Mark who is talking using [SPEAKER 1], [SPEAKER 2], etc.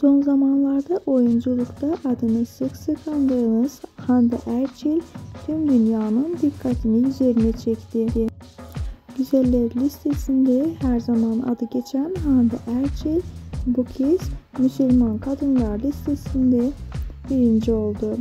[SPEAKER 1] Son zamanlarda oyunculukta adını sık sık andığımız Hande Erçel tüm dünyanın dikkatini üzerine çekti. Güzeller listesinde her zaman adı geçen Hande Erçel bu kez Müslüman Kadınlar listesinde birinci oldu.